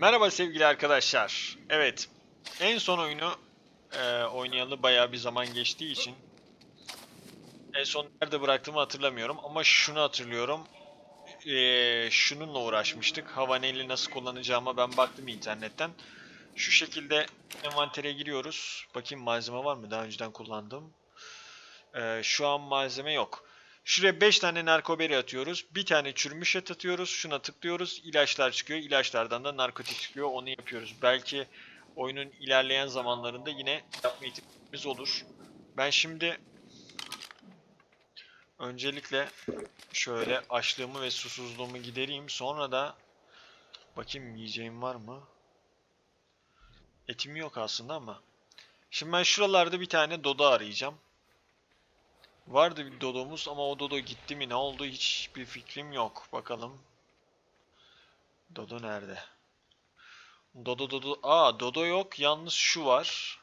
Merhaba sevgili arkadaşlar. Evet, en son oyunu e, oynayalı bayağı bir zaman geçtiği için en son nerede bıraktığımı hatırlamıyorum ama şunu hatırlıyorum. E, şununla uğraşmıştık. Havaneli nasıl kullanacağıma ben baktım internetten. Şu şekilde envantere giriyoruz. Bakayım malzeme var mı daha önceden kullandığım. E, şu an malzeme yok. Şuraya 5 tane narkoberi atıyoruz. Bir tane çürümüş et atıyoruz. Şuna tıklıyoruz. İlaçlar çıkıyor. İlaçlardan da narkotik çıkıyor. Onu yapıyoruz. Belki oyunun ilerleyen zamanlarında yine yapma ihtimalimiz olur. Ben şimdi öncelikle şöyle açlığımı ve susuzluğumu gidereyim. Sonra da bakayım yiyeceğim var mı? Etim yok aslında ama. Şimdi ben şuralarda bir tane dodo arayacağım. Vardı bir Dodo'muz ama o Dodo gitti mi ne oldu hiçbir fikrim yok. Bakalım. Dodo nerede? Dodo Dodo. Aa Dodo yok. Yalnız şu var.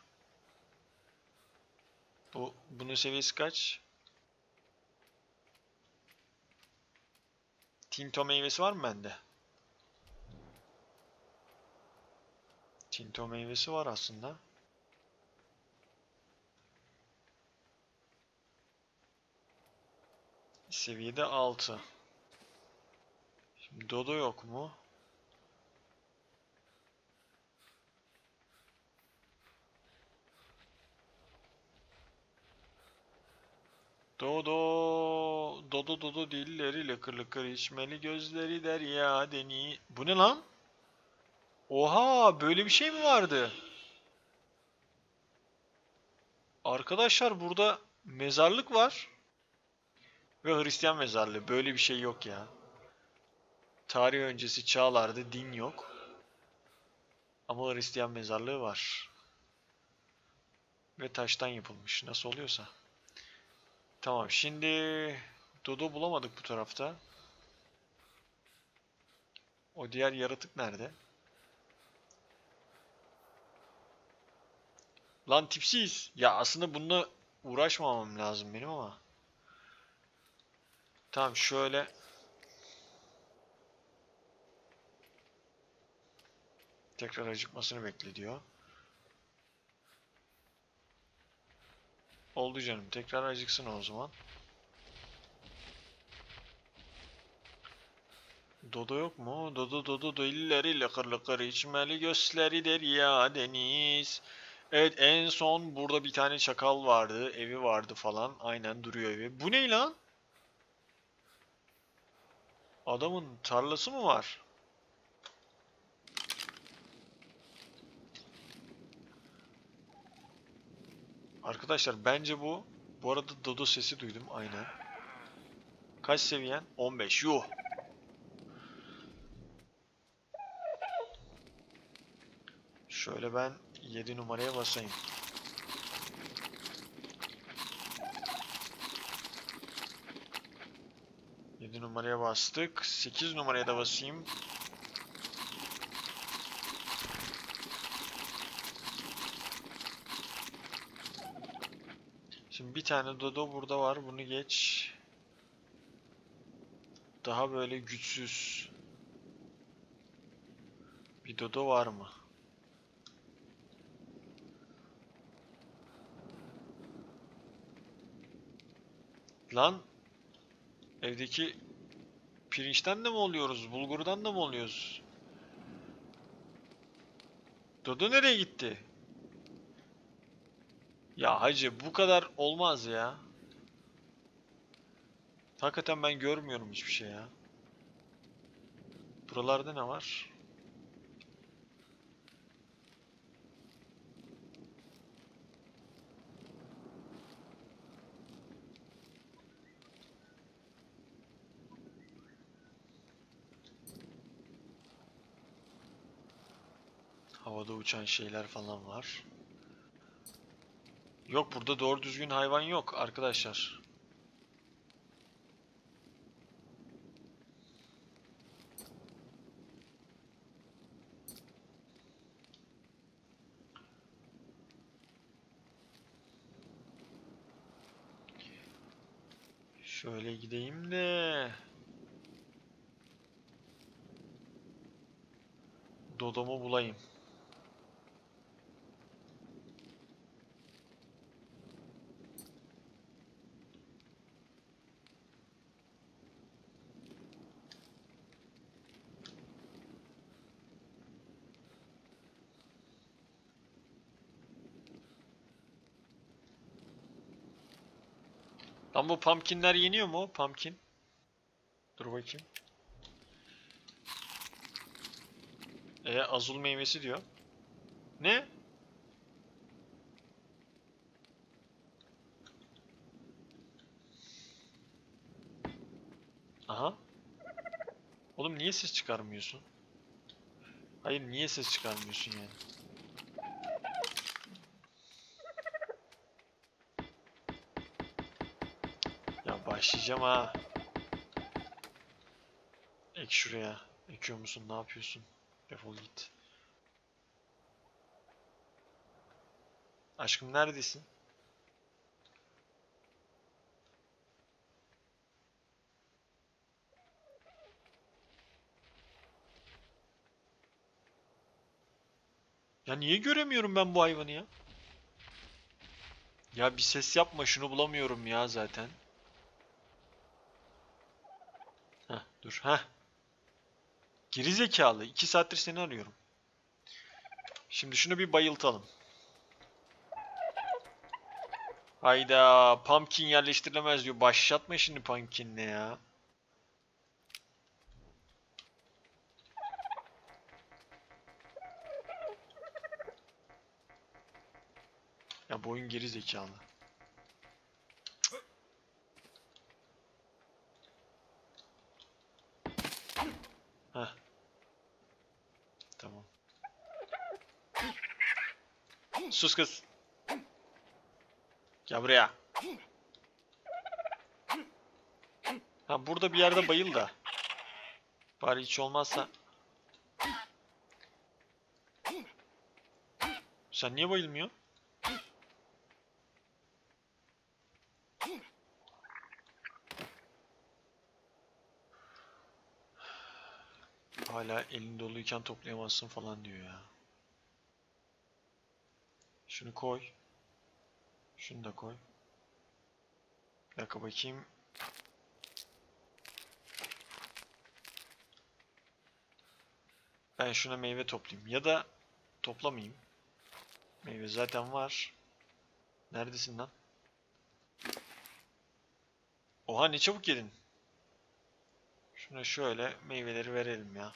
Bu bunun seviyesi kaç? Tinto meyvesi var mı bende? Tinto meyvesi var aslında. Seviyede 6. Şimdi Dodo yok mu? Dodo, Dodo Dodo dilleri lıkır lıkır içmeli gözleri derya deni. Bu ne lan? Oha böyle bir şey mi vardı? Arkadaşlar burada mezarlık var. Ve Hristiyan mezarlığı. Böyle bir şey yok ya. Tarih öncesi çağlarda din yok. Ama Hristiyan mezarlığı var. Ve taştan yapılmış. Nasıl oluyorsa. Tamam şimdi Dodo bulamadık bu tarafta. O diğer yaratık nerede? Lan tipsiz. Ya aslında bununla uğraşmamam lazım benim ama. Tamam şöyle. Tekrar acıkmasını bekle diyor. Oldu canım. Tekrar acıksın o zaman. Dodo yok mu? Dodo dodo do illeri lıkır lıkır içmeli göğsleri derya deniz. Evet en son burada bir tane çakal vardı. Evi vardı falan. Aynen duruyor evi. Bu ne lan? Adamın tarlası mı var? Arkadaşlar bence bu bu arada Dodo sesi duydum aynen. Kaç seviyen? 15. Yuh. Şöyle ben 7 numaraya basayım. 7 numaraya bastık. 8 numaraya da basayım. Şimdi bir tane dodo burada var. Bunu geç. Daha böyle güçsüz. Bir dodo var mı? Lan Evdeki pirinçten de mi oluyoruz? Bulgurdan da mı oluyoruz? Dodo nereye gitti? Ya hacı bu kadar olmaz ya. Hakikaten ben görmüyorum hiçbir şey ya. Buralarda ne var? Havada uçan şeyler falan var. Yok burada doğru düzgün hayvan yok arkadaşlar. Şöyle gideyim de. Dodomu bulayım. Lan bu pumpkinler yeniyor mu? Pumpkin. Dur bakayım. E azul meyvesi diyor. Ne? Aha. Oğlum niye ses çıkarmıyorsun? Hayır niye ses çıkarmıyorsun yani? Başlayacağım ha. Ek şuraya. Ekiyor musun? Ne yapıyorsun? Defol git. Aşkım neredesin? Ya niye göremiyorum ben bu hayvanı ya? Ya bir ses yapma şunu bulamıyorum ya zaten. Heh dur heh. Geri zekalı. 2 saattir seni arıyorum. Şimdi şunu bir bayıltalım. Hayda pumpkin yerleştirilemez diyor. Başlatma şimdi pumpkinle ya. Ya bu oyun geri zekalı. Heh. Tamam. Sus kız. Gel buraya. Ha burada bir yerde bayıl da. Bari hiç olmazsa. Sen niye bayılmıyorsun? Hala elin doluyken toplayamazsın falan diyor ya. Şunu koy. Şunu da koy. Bir dakika bakayım. Ben şuna meyve toplayayım. Ya da toplamayayım. Meyve zaten var. Neredesin lan? Oha ne çabuk yedin. Şuna şöyle meyveleri verelim ya.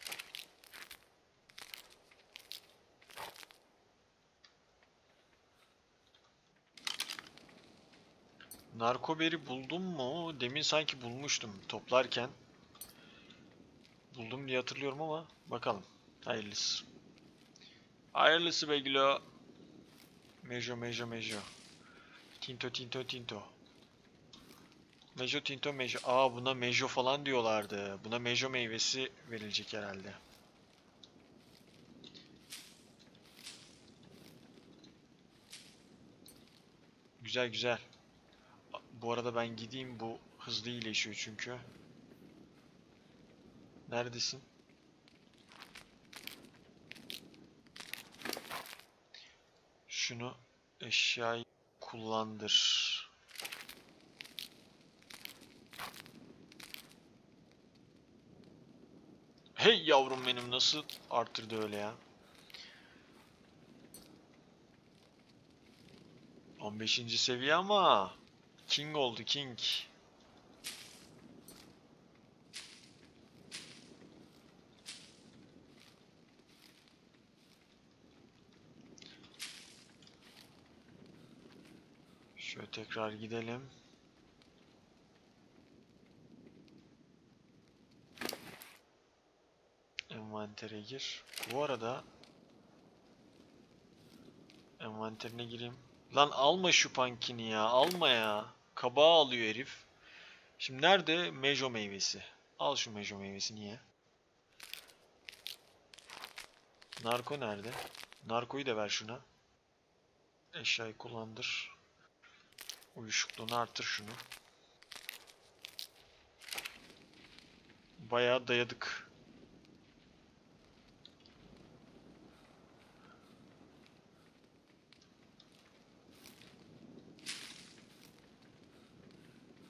Narkoberi buldum mu? Demin sanki bulmuştum toplarken. Buldum diye hatırlıyorum ama bakalım. Hayırlısı. Hayırlısı be Gilo. Mejo mejo mejo. Tinto tinto tinto. Mejo tinto mejo. Aa buna mejo falan diyorlardı. Buna mejo meyvesi verilecek herhalde. Güzel güzel. Bu arada ben gideyim bu hızlı iyileşiyor çünkü. Neredesin? Şunu eşyayı kullandır. Hey yavrum benim nasıl arttırdı öyle ya? 15. seviye ama King oldu King. Şöyle tekrar gidelim. Envantere gir. Bu arada envanterine gireyim. Lan alma şu pankini ya. Alma ya. Kabağı alıyor herif. Şimdi nerede? Mejo meyvesi. Al şu mejo meyvesini ye. Narko nerede? Narkoyu da ver şuna. Eşyayı kullandır. Uyuşukluğunu artır şunu. Bayağı dayadık.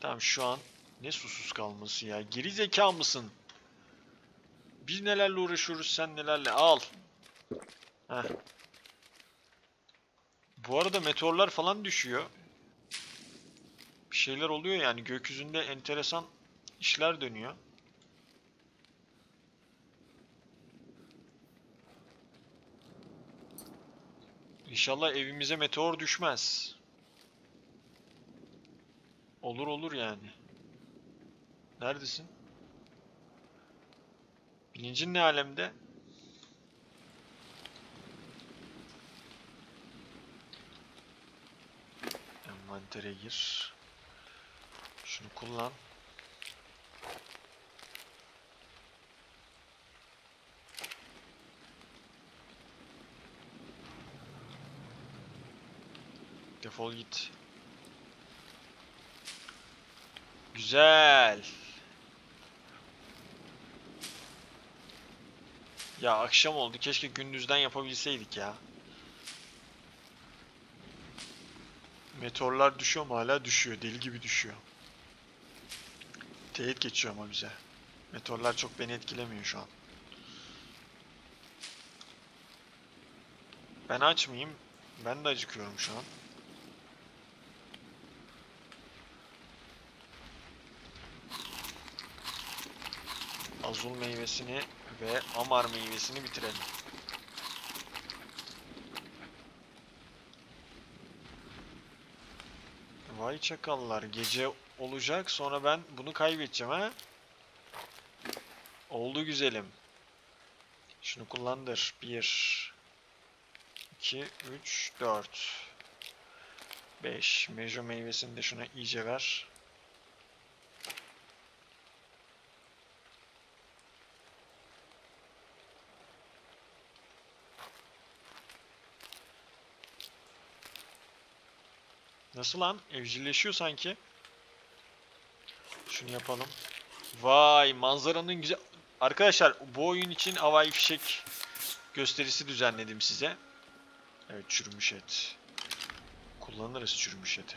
Tamam şu an ne susuz kalması ya. Geri zeka mısın? Biz nelerle uğraşıyoruz sen nelerle. Al. Heh. Bu arada meteorlar falan düşüyor. Bir şeyler oluyor yani gökyüzünde enteresan işler dönüyor. İnşallah evimize meteor düşmez. Olur olur yani. Neredesin? Bilincin ne alemde? Envantere gir. Şunu kullan. Defol git. Güzel. Ya akşam oldu. Keşke gündüzden yapabilseydik ya. Meteorlar düşüyor mu? Hala düşüyor. Deli gibi düşüyor. Teyit geçiyor ama bize. Meteorlar çok beni etkilemiyor şu an. Ben aç mıyım? Ben de acıkıyorum şu an. Azul meyvesini ve amar meyvesini bitirelim. Vay çakallar gece olacak sonra ben bunu kaybedeceğim ha. Oldu güzelim. Şunu kullandır. 1 2 3 4 5 Mejo meyvesini de şuna iyice ver. Nasıl lan? Evcilleşiyor sanki. Şunu yapalım. Vay manzaranın güzel... Arkadaşlar bu oyun için havai fişek gösterisi düzenledim size. Evet çürümüş et. Kullanırız çürümüş eti.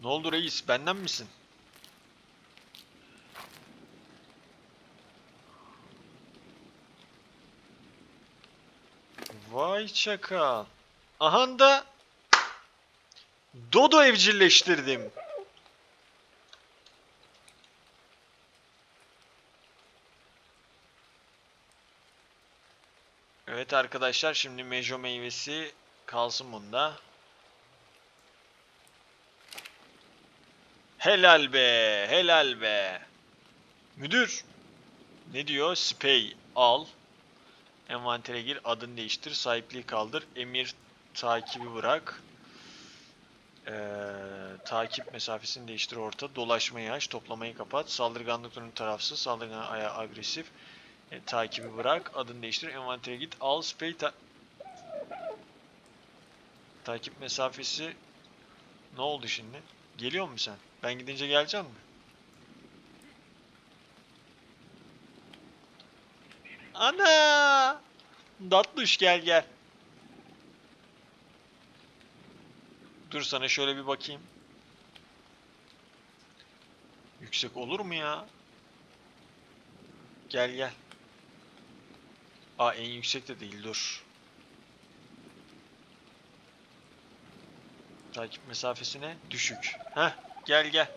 Ne oldu reis? Benden misin? Vay çakal. Aha da Dodo evcilleştirdim. Evet arkadaşlar şimdi mejo meyvesi kalsın bunda. Helal be, helal be. Müdür. Ne diyor? Spey al. Envantere gir, adını değiştir, sahipliği kaldır, emir takibi bırak. Ee, takip mesafesini değiştir orta, dolaşmayı aç, toplamayı kapat, saldırganlık durumu tarafsız, saldırgan ayağı agresif, E, takibi bırak, adını değiştir, envantere git, al, spey ta takip mesafesi ne oldu şimdi? Geliyor mu sen? Ben gidince gelecek mi? Ana! Tatlış gel gel. Dur sana şöyle bir bakayım. Yüksek olur mu ya? Gel gel. Aa en yüksek de değil dur. Takip mesafesine düşük. Heh gel gel.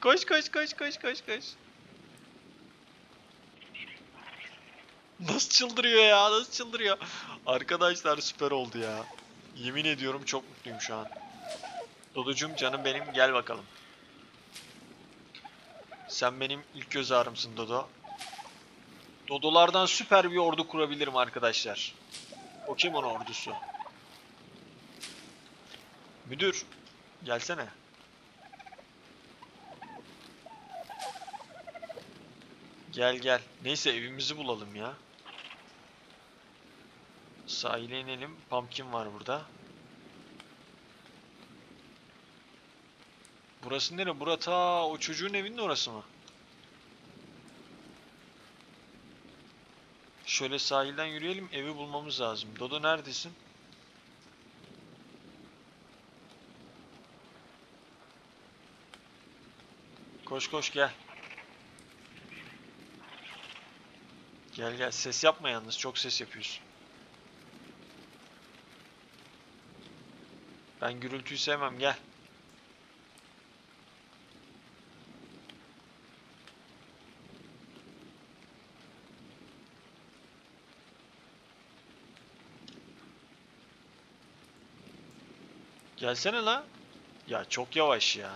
Koş koş koş koş koş koş. Nasıl çıldırıyor ya? Nasıl çıldırıyor? Arkadaşlar süper oldu ya. Yemin ediyorum çok mutluyum şu an. Doducum canım benim gel bakalım. Sen benim ilk göz ağrımsın Dodo. Dodolardan süper bir ordu kurabilirim arkadaşlar. Pokemon ordusu. Müdür, gelsene. Gel gel. Neyse evimizi bulalım ya. Sahile inelim. Pumpkin var burada. Burası nere? Burası o çocuğun evinin orası mı? Şöyle sahilden yürüyelim. Evi bulmamız lazım. Dodo neredesin? Koş koş gel. Gel gel. Ses yapma yalnız. Çok ses yapıyorsun. Ben gürültüyü sevmem gel. Gelsene la. Ya çok yavaş ya.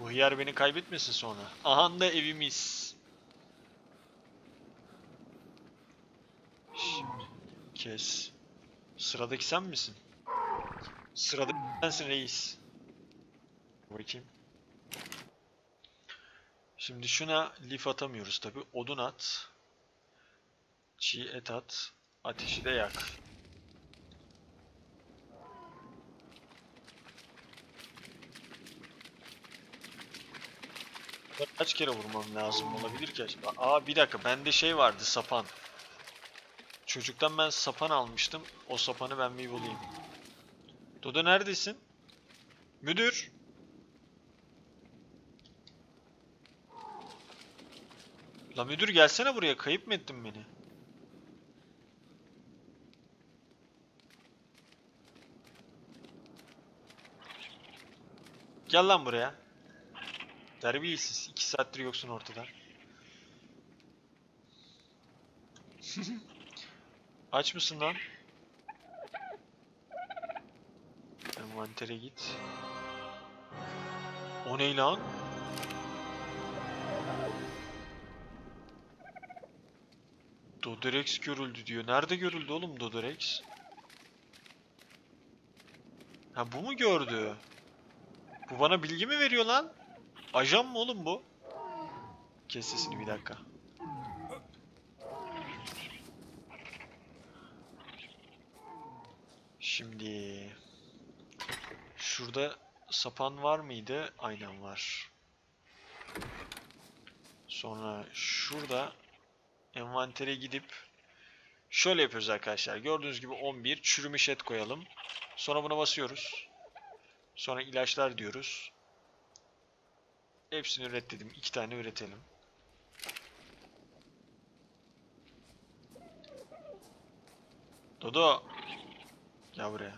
Bu hıyar beni kaybetmesin sonra. Aha da evimiz. Şimdi kes. Sıradaki sen misin? Sıradaki sensin reis. Bakayım. Şimdi şuna lif atamıyoruz tabi. Odun at. Çiğ et at. Ateşi de yak. Kaç kere vurmam lazım olabilir ki acaba? Aa bir dakika bende şey vardı sapan. Çocuktan ben sapan almıştım. O sapanı ben bir bulayım. Dodo neredesin? Müdür. La müdür gelsene buraya. Kayıp mı ettin beni? Gel lan buraya. Terbiyesiz. iki saattir yoksun ortada. Aç mısın lan? Envantere git. O ne lan? Dodorex görüldü diyor. Nerede görüldü oğlum Dodorex? Ha bu mu gördü? Bu bana bilgi mi veriyor lan? Ajan mı oğlum bu? Kes sesini bir dakika. Şimdi şurada sapan var mıydı? Aynen var. Sonra şurada envantere gidip şöyle yapıyoruz arkadaşlar. Gördüğünüz gibi 11 çürümüş et koyalım. Sonra buna basıyoruz. Sonra ilaçlar diyoruz. Hepsini üret dedim. İki tane üretelim. Dodo. Gel buraya.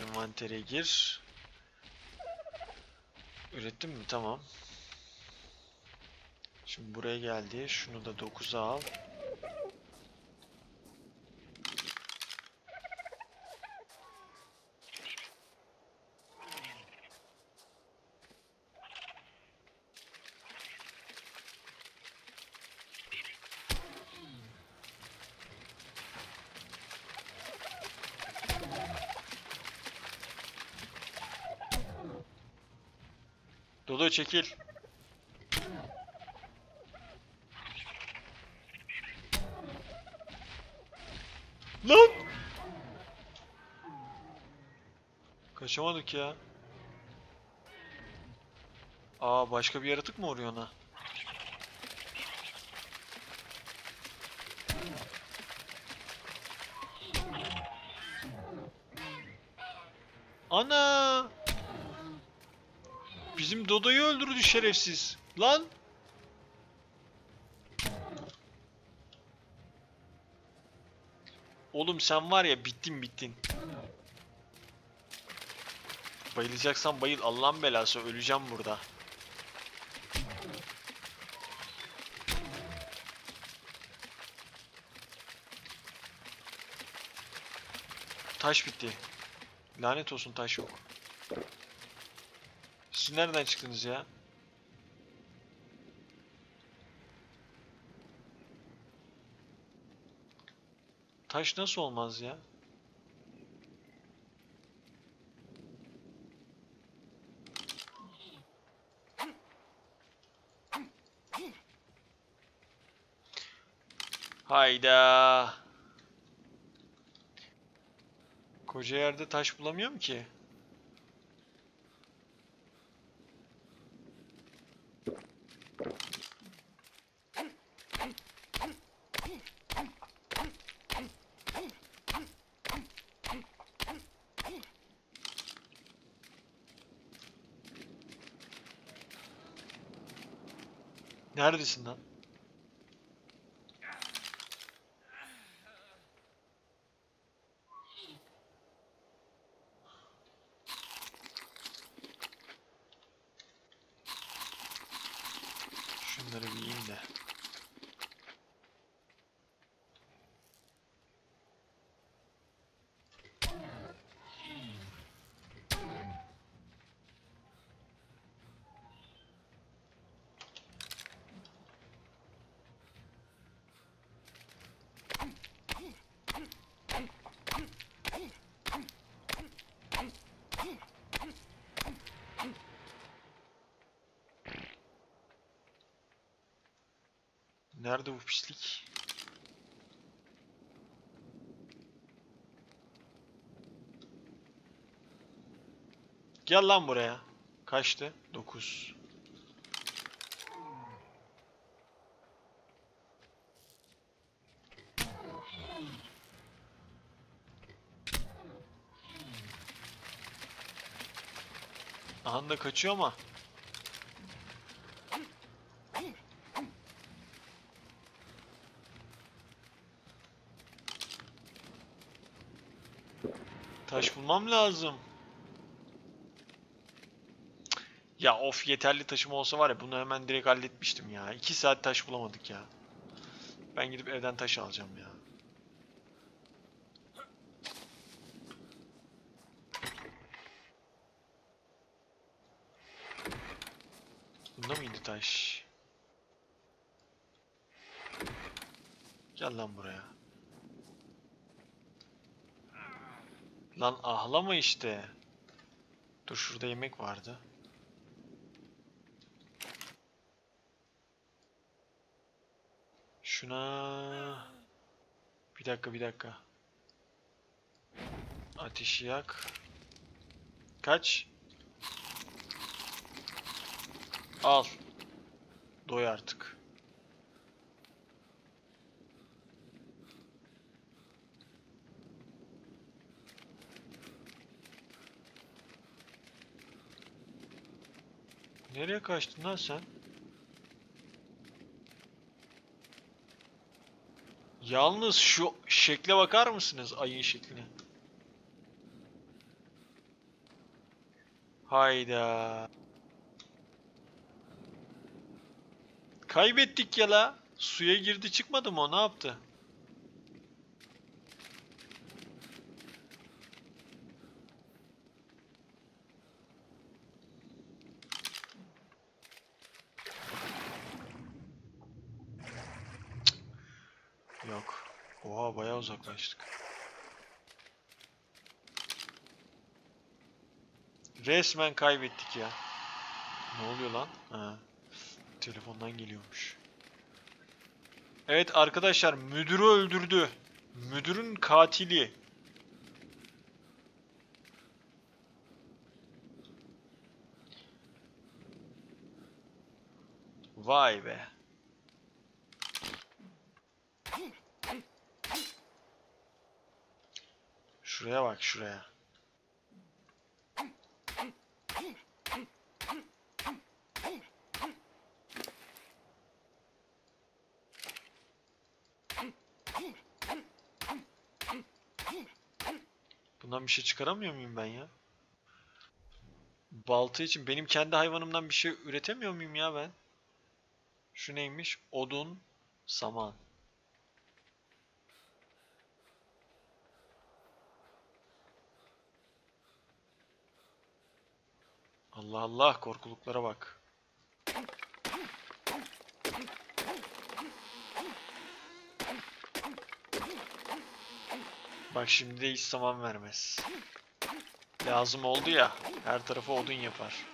Envantere gir. Ürettim mi? Tamam. Şimdi buraya geldi. Şunu da 9'a al. Dodo çekil. Lan! Kaçamadık ya. Aa başka bir yaratık mı vuruyor ona? Ana! Şerefsiz. Lan! Oğlum sen var ya bittin bittin. Bayılacaksan bayıl Allah'ın belası öleceğim burada. Taş bitti. Lanet olsun taş yok. Siz nereden çıktınız ya? Taş nasıl olmaz ya? Hayda. Koca yerde taş bulamıyorum ki. Neredesin lan? Şunları bir yiyeyim de. Nerede bu pislik? Gel lan buraya. Kaçtı? 9. Aha da kaçıyor ama. Taş bulmam lazım. Ya of yeterli taşım olsa var ya bunu hemen direkt halletmiştim ya. 2 saat taş bulamadık ya. Ben gidip evden taş alacağım ya. Bunda mıydı taş? Gel lan buraya. Lan ahlama işte. Dur şurada yemek vardı. Şuna... Bir dakika bir dakika. Ateşi yak. Kaç? Al. Doy artık. Nereye kaçtın lan sen? Yalnız şu şekle bakar mısınız ayın şekline? Hayda. Kaybettik ya la. Suya girdi çıkmadı mı o ne yaptı? Yok. Oha bayağı uzaklaştık. Resmen kaybettik ya. Ne oluyor lan? Ha. Telefondan geliyormuş. Evet arkadaşlar müdürü öldürdü. Müdürün katili. Vay be. Şuraya bak şuraya. Bundan bir şey çıkaramıyor muyum ben ya? Balta için benim kendi hayvanımdan bir şey üretemiyor muyum ya ben? Şu neymiş? Odun, saman. Allah Allah korkuluklara bak. Bak şimdi de hiç zaman vermez. Lazım oldu ya. Her tarafı odun yapar.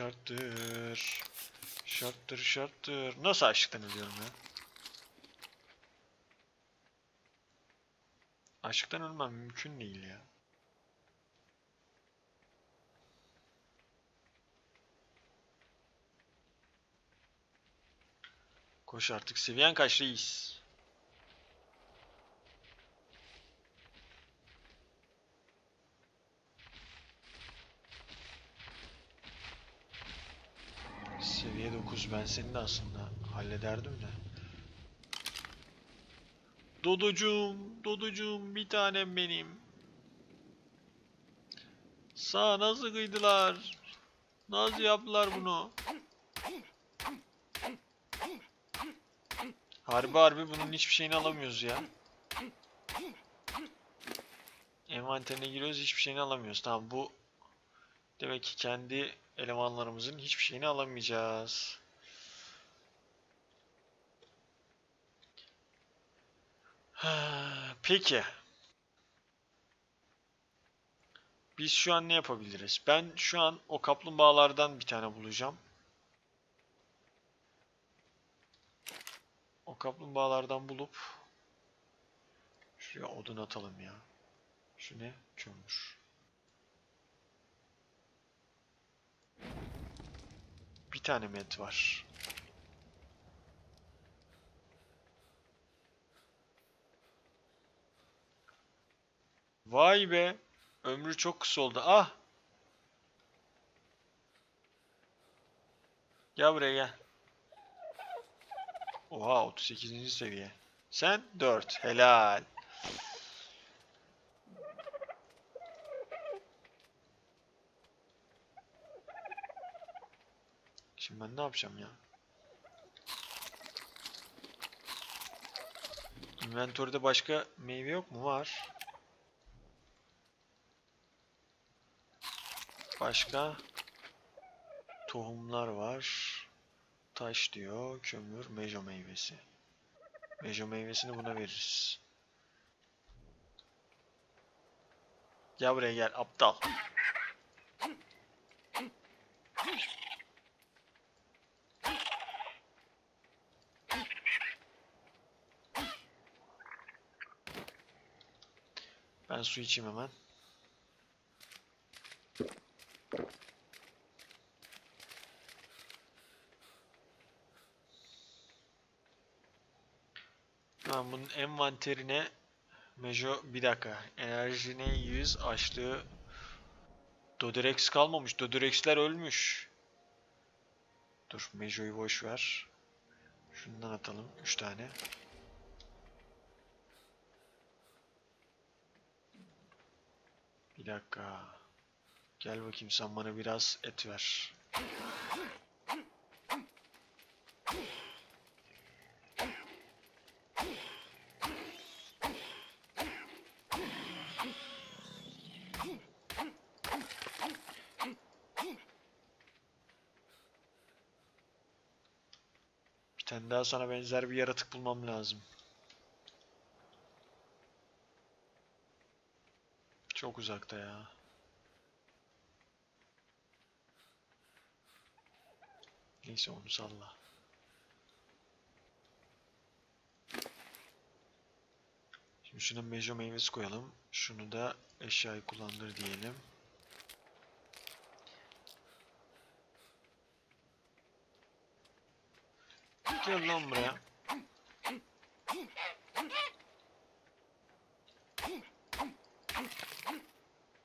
şarttır. Şarttır şarttır. Nasıl aşıktan ölüyorum ya? Aşıktan ölmem mümkün değil ya. Koş artık. Seviyen kaç? 9 ben seni de aslında hallederdim de. Dodocuğum, Dodocuğum bir tanem benim. Sağ nasıl kıydılar? Nasıl yaptılar bunu? Harbi harbi bunun hiçbir şeyini alamıyoruz ya. Envanterine giriyoruz hiçbir şeyini alamıyoruz. Tamam bu demek ki kendi elemanlarımızın hiçbir şeyini alamayacağız. Peki. Biz şu an ne yapabiliriz? Ben şu an o kaplumbağalardan bir tane bulacağım. O kaplumbağalardan bulup şuraya odun atalım ya. Şu ne? Kömür. Bir tane met var. Vay be. Ömrü çok kısa oldu. Ah. Gel buraya gel. Oha 38. seviye. Sen 4. Helal. Şimdi ben ne yapacağım ya? Inventörde başka meyve yok mu? Var. Başka tohumlar var. Taş diyor. Kömür. Mejo meyvesi. Mejo meyvesini buna veririz. Gel buraya gel aptal. Ben su içeyim hemen. Tamam bunun envanterine Mejo bir dakika. Enerjine 100 açlığı Dodorex kalmamış. Dodorex'ler ölmüş. Dur Mejo'yu boş ver. Şundan atalım 3 tane. Bir dakika. Gel bakayım sen bana biraz et ver. Daha sana benzer bir yaratık bulmam lazım. Çok uzakta ya. Neyse onu salla. Şimdi şuna mejo meyvesi koyalım. Şunu da eşyayı kullandır diyelim. Gel lan buraya.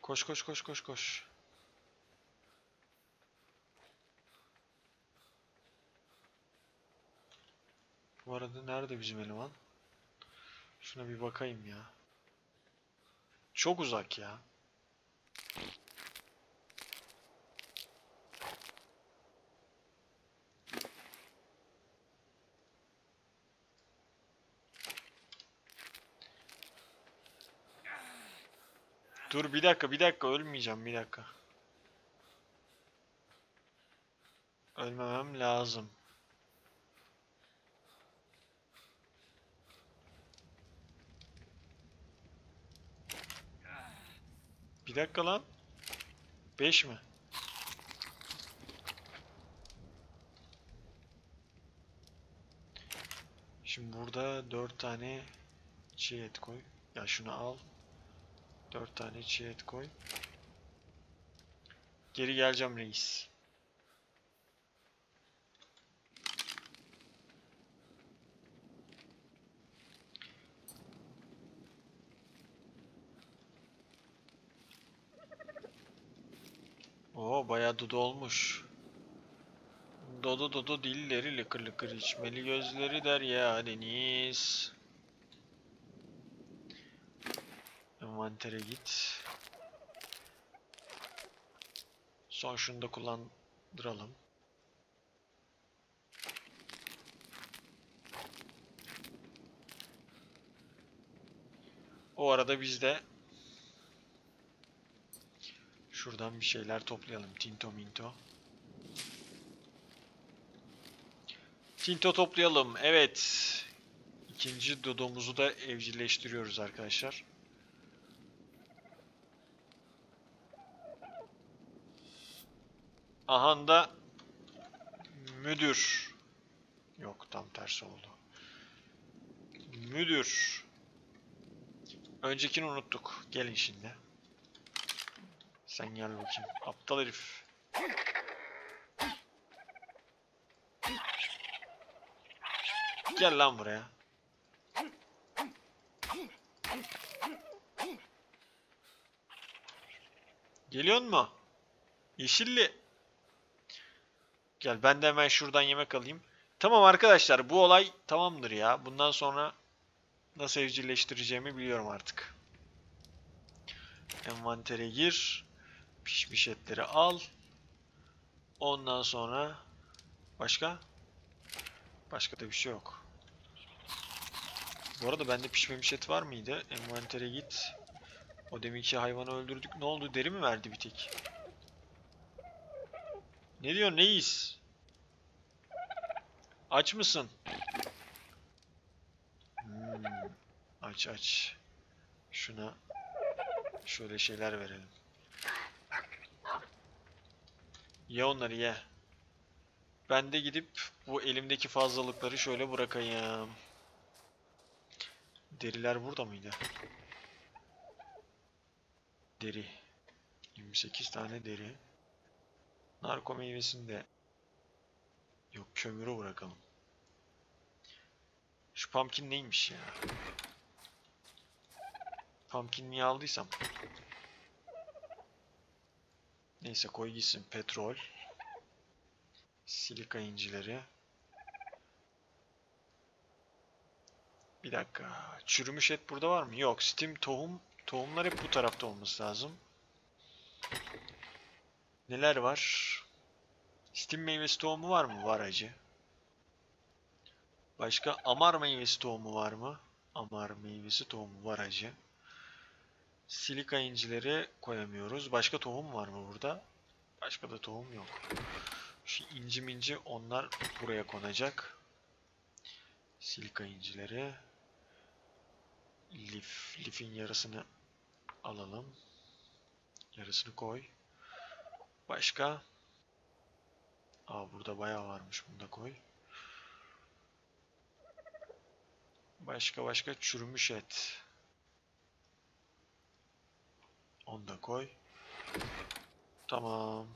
Koş koş koş koş koş. Bu arada nerede bizim eleman? Şuna bir bakayım ya. Çok uzak ya. Dur bir dakika bir dakika ölmeyeceğim bir dakika. Ölmemem lazım. Bir dakika lan. 5 mi? Şimdi burada 4 tane çiğ et koy. Ya şunu al. Dört tane çiğ koy. Geri geleceğim reis. Oo bayağı dudu olmuş. Dodu dodu dilleri lıkır lıkır içmeli gözleri der ya deniz. Envantere git. Son şunu da kullandıralım. O arada biz de şuradan bir şeyler toplayalım. Tinto minto. Tinto toplayalım. Evet. İkinci dodomuzu da evcilleştiriyoruz arkadaşlar. Aha da müdür. Yok tam tersi oldu. Müdür. Öncekini unuttuk. Gelin şimdi. Sen gel bakayım. Aptal herif. Gel lan buraya. Geliyor mu? Yeşilli. Gel ben de hemen şuradan yemek alayım. Tamam arkadaşlar bu olay tamamdır ya. Bundan sonra nasıl evcilleştireceğimi biliyorum artık. Envantere gir. Pişmiş etleri al. Ondan sonra başka? Başka da bir şey yok. Bu arada bende pişmemiş et var mıydı? Envantere git. O deminki hayvanı öldürdük. Ne oldu? Deri mi verdi bir tek? Ne diyor neyiz? Aç mısın? Hmm, aç aç. Şuna şöyle şeyler verelim. Ye onları ye. Ben de gidip bu elimdeki fazlalıkları şöyle bırakayım. Deriler burada mıydı? Deri. 28 tane deri. Narko meyvesini de Yok kömürü bırakalım. Şu pumpkin neymiş ya? Pumpkin niye aldıysam. Neyse koy gitsin. Petrol. Silika incileri. Bir dakika. Çürümüş et burada var mı? Yok. Steam tohum. Tohumlar hep bu tarafta olması lazım. Neler var? Steam meyvesi tohumu var mı? Var acı. Başka amar meyvesi tohumu var mı? Amar meyvesi tohumu var acı. Silika incileri koyamıyoruz. Başka tohum var mı burada? Başka da tohum yok. Şu inci minci onlar buraya konacak. Silika incileri. Lif. Lifin yarısını alalım. Yarısını koy. Başka? Aa burada bayağı varmış. Bunu da koy. Başka başka çürümüş et. Onu da koy. Tamam.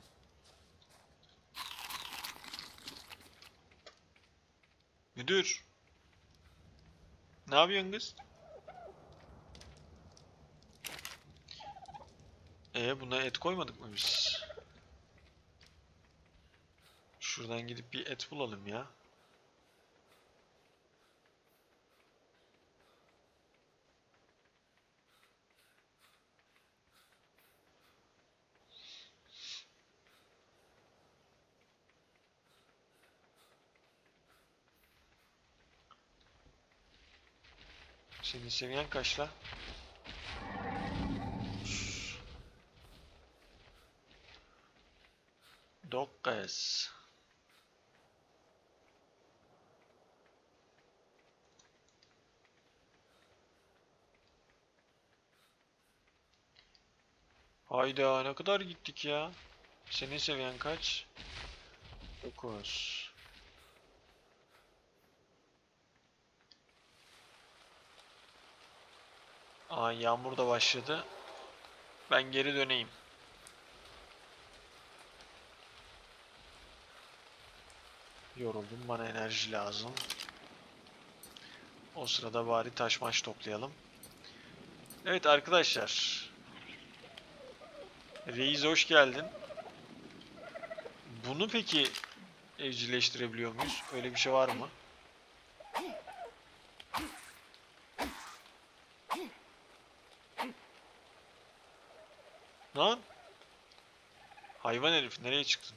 Müdür. Ne yapıyorsun kız? Ee buna et koymadık mı biz? Şuradan gidip bir et bulalım ya. Senin seviyen kaç la? Dokuz. Hayda ne kadar gittik ya? Senin seviyen kaç? 9. Aa yağmur da başladı. Ben geri döneyim. Yoruldum bana enerji lazım. O sırada bari taş maş toplayalım. Evet arkadaşlar. Reis hoş geldin. Bunu peki evcilleştirebiliyor muyuz? Öyle bir şey var mı? Lan! Hayvan herif nereye çıktın?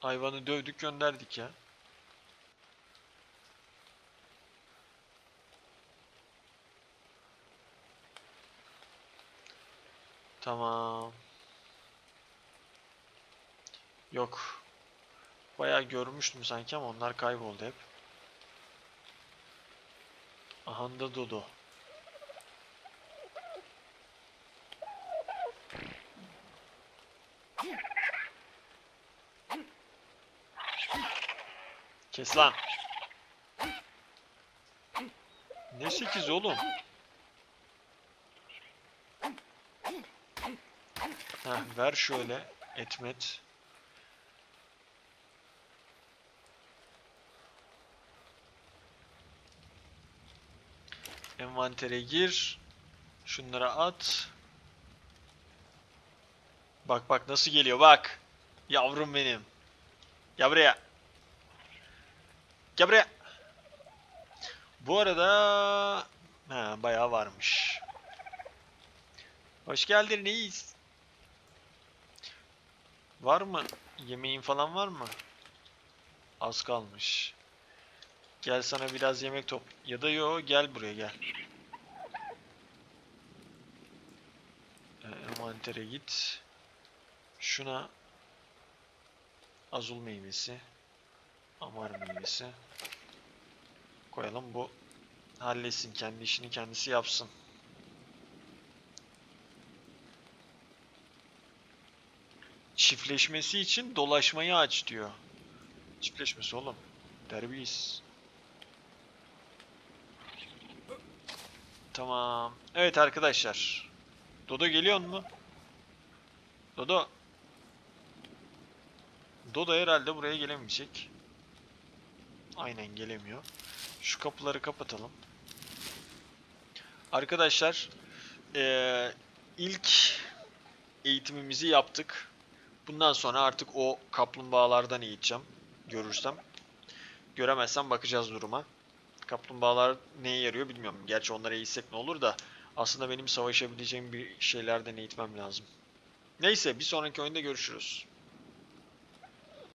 Hayvanı dövdük gönderdik ya. Tamam. Yok. Bayağı görmüştüm sanki ama onlar kayboldu hep. Aha da Dodo. Kes lan. Ne sekiz oğlum? Heh, ver şöyle etmet. Envantere gir. Şunlara at. Bak bak nasıl geliyor bak. Yavrum benim. Gel buraya. Gel buraya. Bu arada ha, bayağı varmış. Hoş geldin reis. Var mı? Yemeğin falan var mı? Az kalmış. Gel sana biraz yemek top. Ya da yo gel buraya gel. Ee, envantere git. Şuna azul meyvesi, amar meyvesi koyalım. Bu halletsin kendi işini kendisi yapsın. Çiftleşmesi için dolaşmayı aç diyor. Çiftleşmesi oğlum. Terbiyesiz. Tamam. Evet arkadaşlar. Dodo geliyor mu? Dodo. Dodo herhalde buraya gelemeyecek. Aynen gelemiyor. Şu kapıları kapatalım. Arkadaşlar eee, ilk eğitimimizi yaptık. Bundan sonra artık o kaplumbağalardan eğiteceğim. Görürsem. Göremezsem bakacağız duruma. Kaplumbağalar neye yarıyor bilmiyorum. Gerçi onlara eğitsek ne olur da aslında benim savaşabileceğim bir şeylerden eğitmem lazım. Neyse bir sonraki oyunda görüşürüz.